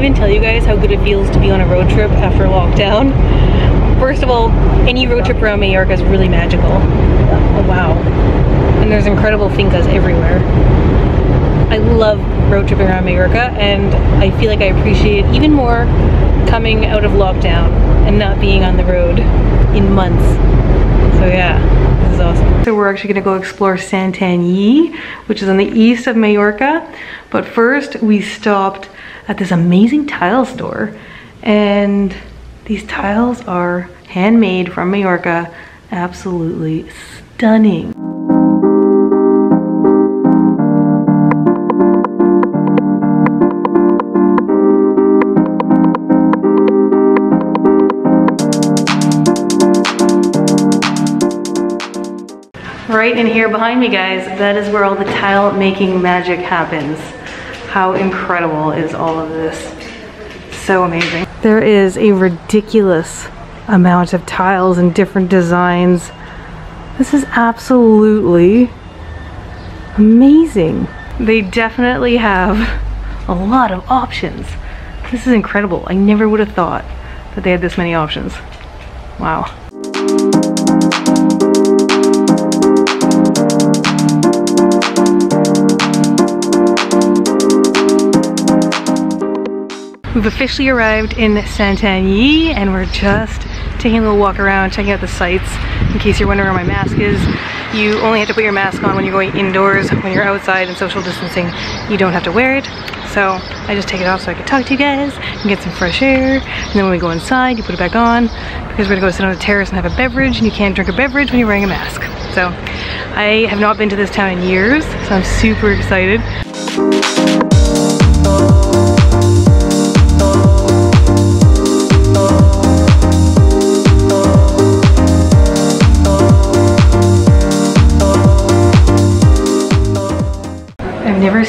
even tell you guys how good it feels to be on a road trip after lockdown. First of all, any road trip around Mallorca is really magical. Oh wow. And there's incredible fincas everywhere. I love road tripping around Mallorca and I feel like I appreciate it even more coming out of lockdown and not being on the road in months. So yeah, this is awesome. So we're actually gonna go explore Santanyí, which is on the east of Mallorca. But first we stopped at this amazing tile store and these tiles are handmade from Mallorca, absolutely stunning. Right in here behind me guys, that is where all the tile making magic happens. How incredible is all of this? So amazing. There is a ridiculous amount of tiles and different designs. This is absolutely amazing. They definitely have a lot of options. This is incredible. I never would have thought that they had this many options. Wow. We've officially arrived in Santanyí and we're just taking a little walk around, checking out the sights. In case you're wondering where my mask is, you only have to put your mask on when you're going indoors. When you're outside and social distancing, you don't have to wear it. So I just take it off so I can talk to you guys and get some fresh air. And then when we go inside, you put it back on because we're gonna go sit on a terrace and have a beverage and you can't drink a beverage when you're wearing a mask. So I have not been to this town in years, so I'm super excited.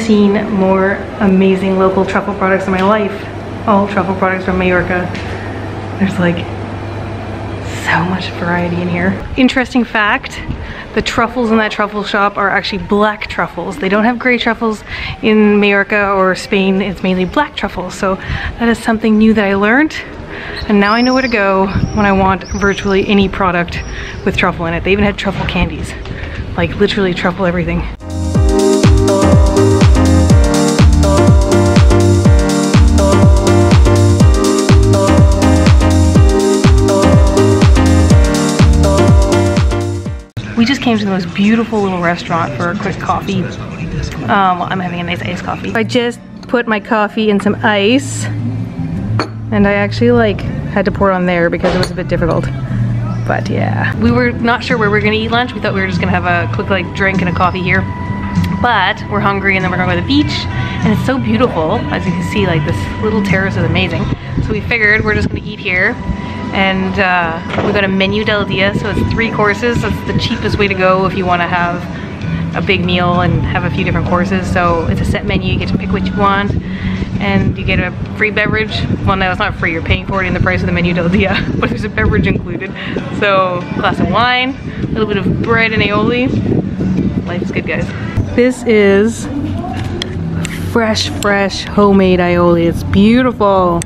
Seen more amazing local truffle products in my life. All truffle products from Mallorca. There's like so much variety in here. Interesting fact, the truffles in that truffle shop are actually black truffles. They don't have gray truffles in Mallorca or Spain. It's mainly black truffles. So that is something new that I learned. And now I know where to go when I want virtually any product with truffle in it. They even had truffle candies. Like literally truffle everything. Just came to the most beautiful little restaurant for a quick coffee. Um, well, I'm having a nice iced coffee. I just put my coffee in some ice and I actually like had to pour on there because it was a bit difficult. But yeah, we were not sure where we were gonna eat lunch. We thought we were just gonna have a quick like drink and a coffee here. But we're hungry and then we're gonna go to the beach and it's so beautiful. As you can see, like this little terrace is amazing. So we figured we're just gonna eat here and uh, we got a menu del dia so it's three courses. That's the cheapest way to go if you want to have a big meal and have a few different courses. So it's a set menu. You get to pick what you want and you get a free beverage. Well no it's not free. You're paying for it in the price of the menu del dia but there's a beverage included. So glass of wine a little bit of bread and aioli. Life's good guys. This is fresh fresh homemade aioli. It's beautiful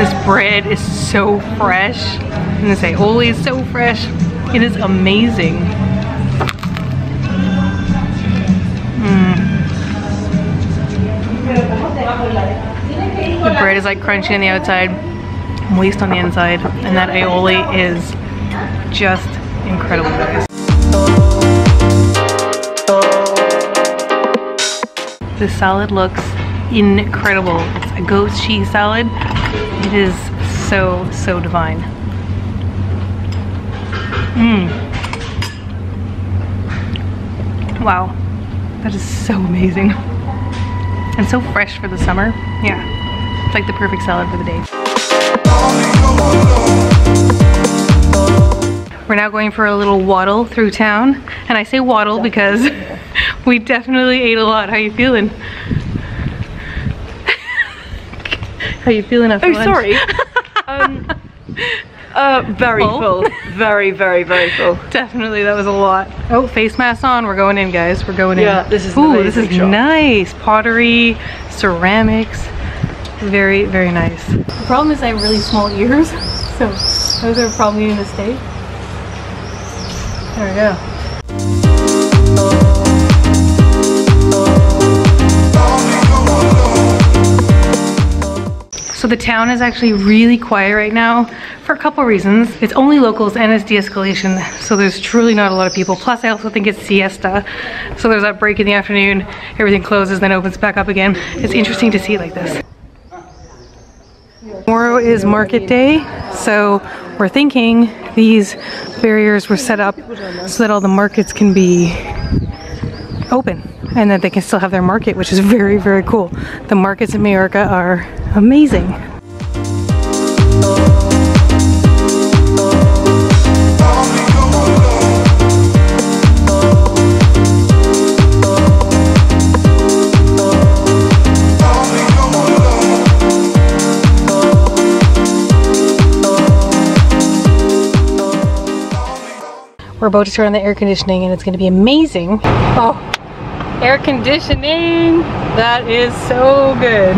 this bread is so fresh. I'm gonna say aioli is so fresh. It is amazing. Mm. The bread is like crunchy on the outside, moist on the inside, and that aioli is just incredible, guys. This salad looks incredible. It's a goat cheese salad it is so, so divine. Mmm. Wow. That is so amazing. And so fresh for the summer. Yeah. It's like the perfect salad for the day. We're now going for a little waddle through town. And I say waddle because we definitely ate a lot. How you feeling? How are you feeling after Oh, lunch? sorry. um, uh, very Full? full. Very, very, very full. Definitely, that was a lot. Oh, face mask on. We're going in, guys. We're going in. Yeah, this is Ooh, this is shop. nice. Pottery, ceramics. very, very nice. The problem is I have really small ears, so those are probably going to stay. There we go. So the town is actually really quiet right now for a couple reasons. It's only locals and it's de-escalation, so there's truly not a lot of people. Plus I also think it's siesta, so there's that break in the afternoon, everything closes, then opens back up again. It's interesting to see it like this. Tomorrow is market day, so we're thinking these barriers were set up so that all the markets can be open and that they can still have their market, which is very, very cool. The markets in Majorca are amazing. We're about to turn on the air conditioning and it's going to be amazing. Oh, air conditioning! That is so good.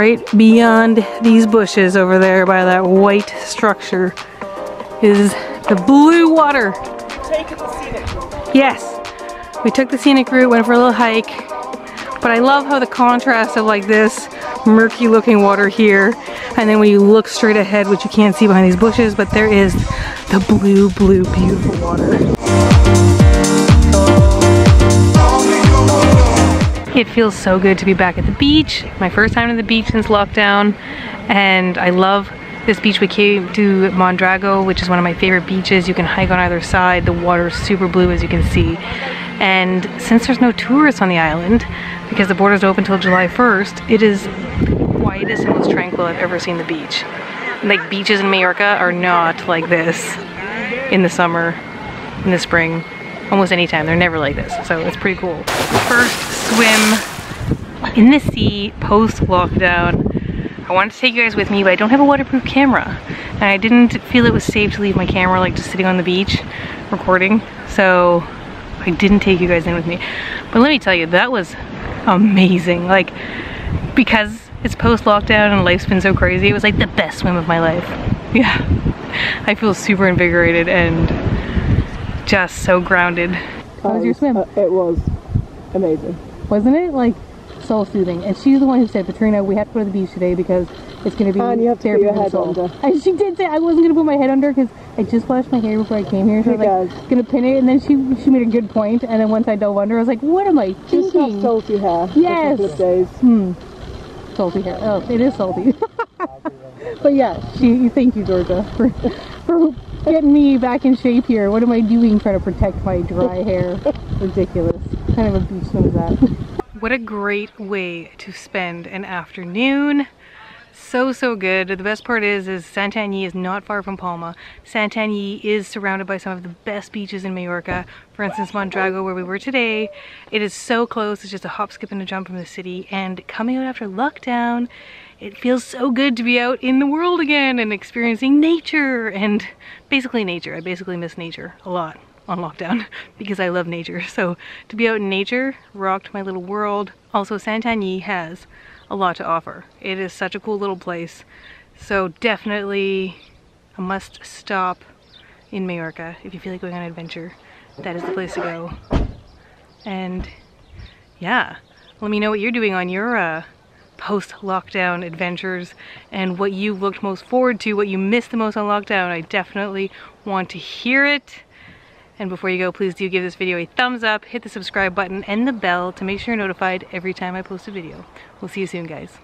Right beyond these bushes over there by that white structure is the blue water. Yes, we took the scenic route, went for a little hike, but I love how the contrast of like this murky looking water here. And then when you look straight ahead which you can't see behind these bushes but there is the blue blue beautiful water. It feels so good to be back at the beach. My first time to the beach since lockdown. And I love this beach we came to Mondrago which is one of my favorite beaches. You can hike on either side. The water is super blue as you can see and since there's no tourists on the island because the borders open until July 1st, it is the quietest and most tranquil I've ever seen the beach. Like beaches in Mallorca are not like this in the summer, in the spring, almost anytime. They're never like this, so it's pretty cool. First swim in the sea post-lockdown. I wanted to take you guys with me, but I don't have a waterproof camera. And I didn't feel it was safe to leave my camera like just sitting on the beach recording. So I didn't take you guys in with me. But let me tell you, that was amazing. Like, because it's post-lockdown and life's been so crazy, it was like the best swim of my life. Yeah. I feel super invigorated and just so grounded. How was your swim? Uh, it was amazing. Wasn't it? Like, soul soothing. And she's the one who said, Petrena, we have to go to the beach today because it's going to be And you have to put your head under. And she did say I wasn't going to put my head under because I just washed my hair before I came here. So I was like, going to pin it. And then she she made a good point. And then once I dove under, I was like, what am I thinking? Just have salty hair Yes. for a couple of days. Hmm. Salty hair. Oh, it is salty. but yeah, she. Thank you, Georgia, for for getting me back in shape here. What am I doing trying to protect my dry hair? Ridiculous. What kind of a beach is that? What a great way to spend an afternoon. So, so good. The best part is, is Santanyí is not far from Palma. Santanyí is surrounded by some of the best beaches in Mallorca. For instance, Mondrago, where we were today. It is so close. It's just a hop, skip, and a jump from the city. And coming out after lockdown, it feels so good to be out in the world again and experiencing nature and basically nature. I basically miss nature a lot on lockdown because I love nature. So to be out in nature rocked my little world. Also Santanyí has a lot to offer. It is such a cool little place. So definitely a must stop in Majorca if you feel like going on an adventure. That is the place to go. And yeah, let me know what you're doing on your uh, post-lockdown adventures and what you looked most forward to, what you missed the most on lockdown. I definitely want to hear it. And before you go, please do give this video a thumbs up, hit the subscribe button and the bell to make sure you're notified every time I post a video. We'll see you soon, guys.